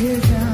Yeah.